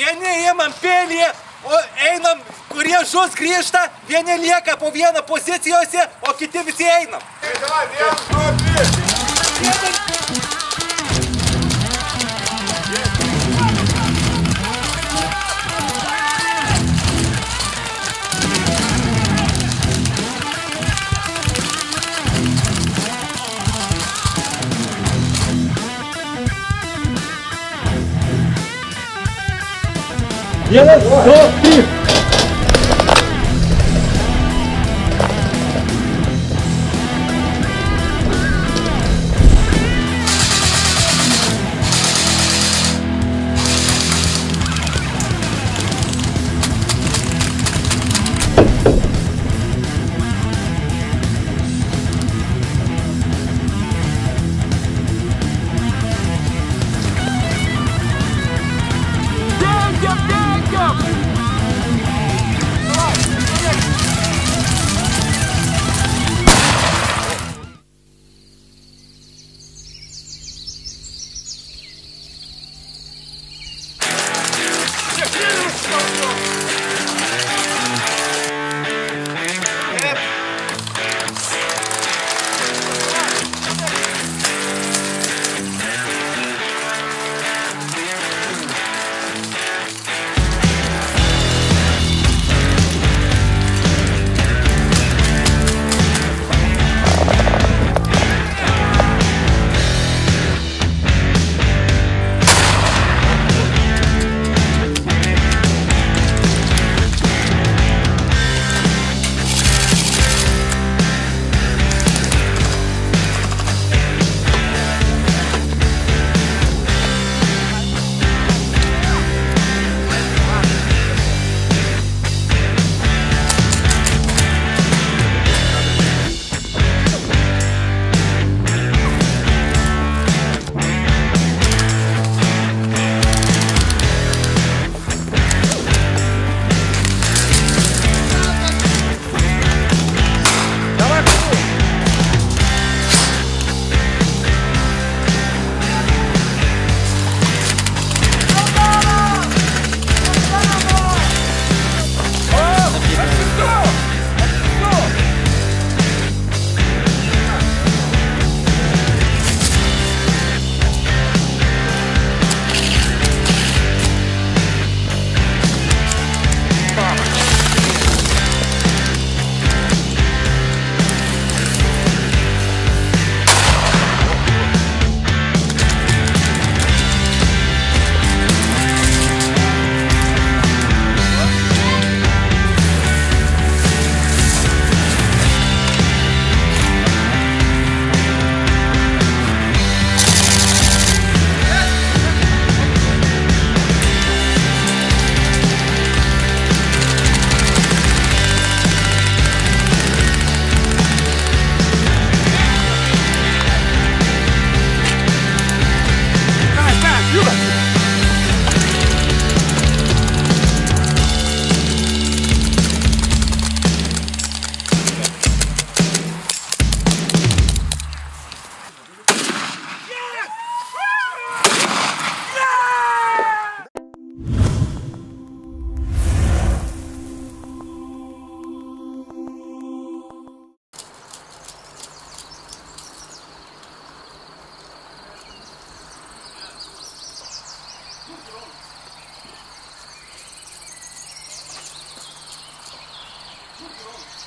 vieni imam pelį, o einam, kurie žus grįžta, vieni lieka po vieną pozicijose, o kiti visi einam. Vienas, du, trys. 이야 기. Put it on.